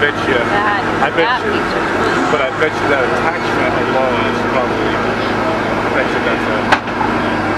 bet you, That, I bet that you, Feature. but I bet you that attachment alone is probably, I bet you that's a